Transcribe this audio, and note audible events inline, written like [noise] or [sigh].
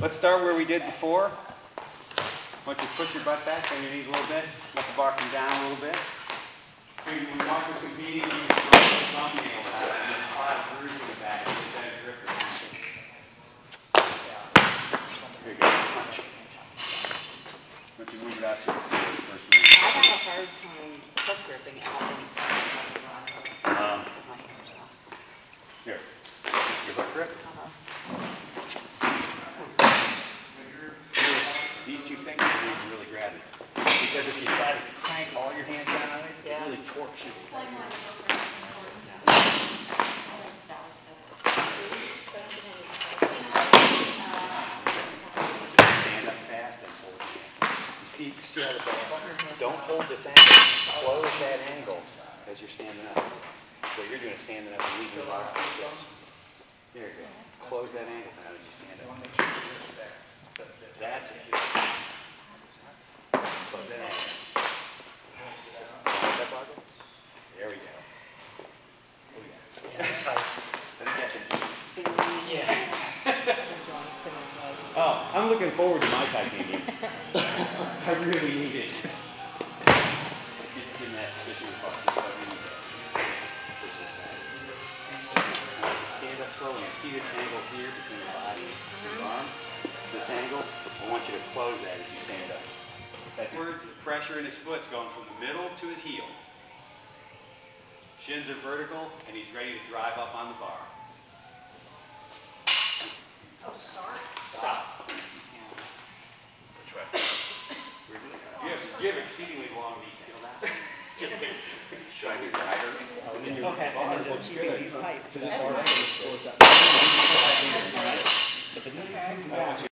Let's start where we did before. Why don't you push your butt back, bend your knees a little bit, let the bar come down a little bit. When when Mark was competing, he used to throw the thumbnail out and then apply a groove in the back to get that grip around. Here you go. Punch. Why don't you move it out to the center first I have a hard time hook gripping out any Um, because my hands are soft. Here. Your hook grip. These two fingers need to really grab it. Because if you try to crank all your hands down on it, it really torques you. Stand up fast and hold it. You see, see how the ball, don't hold this angle, close that angle as you're standing up. What you're doing is standing up and leaving the bar like this. There you go. Close that angle down as you stand up. That's it. Close that angle. That bar go? There we go. Oh, yeah. I think that's it. Oh, I'm looking forward to my titanium. [laughs] I really need it. Get get in that position I really do. Push this back. Now, just Stand up slowly, and see this angle here between your body and your mm-hmm. arm? This angle, I want you to close that as you stand up. Backwards, the pressure in his foot's going from the middle to his heel. Shins are vertical, and he's ready to drive up on the bar. You have exceedingly long detail. [laughs] Should I be tighter? Okay, and then just keeping these tight. So this already shows that. But the new.